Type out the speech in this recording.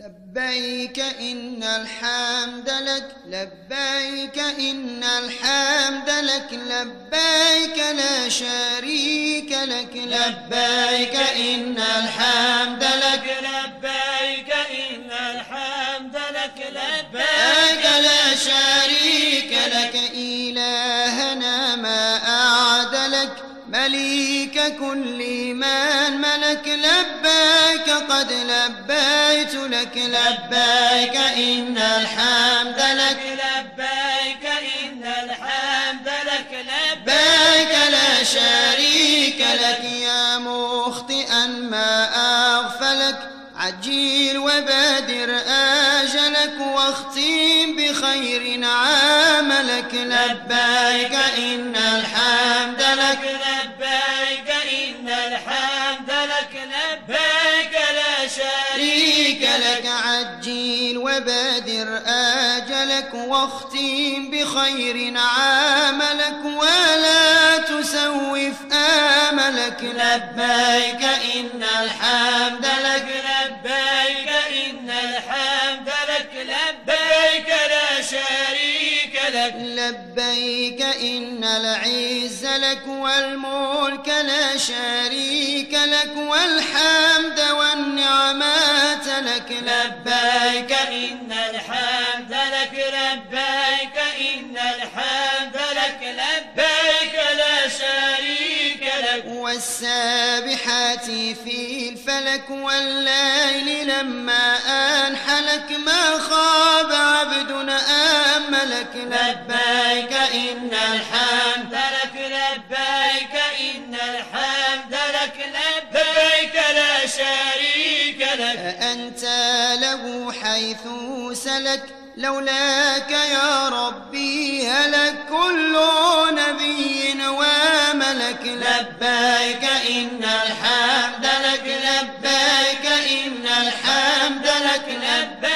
لبيك إن الحمد لك لبيك إن الحمد لك لبيك لا شريك لك لبيك إن الحمد لك لبيك إن الحمد لك لبيك لا شريك لك. إلهنا ما أعدلك مليك كل من ملك لبيك قد لبيت لك لبيك إن الحمد لك. لبيك إن الحمد لك لبيك لا شريك لك. يا مخطئا ما أغفلك عجيل وبادر آجلك واختم بخير عاملك لبيك إن لك عجيل وبادر آجلك واختم بخير عاملك ولا تسوف آملك. لبيك إن الحمد لك لبيك إن الحمد لك لبيك لا شريك لك. لبيك إن العز لك والملك لا شريك لك والحمد لك لبيك إن الحمد لك لبيك إن الحمد لك لبيك لا شريك لك. والسابحات في الفلك والليل لما أنحلك ما خاب عبد أملك. لبيك إن الحمد سلك أنت له حيث سلك. لولاك يا ربي هلك كل نبي وملك. لبيك إن الحمد لك. لبيك إن الحمد لك. لبيك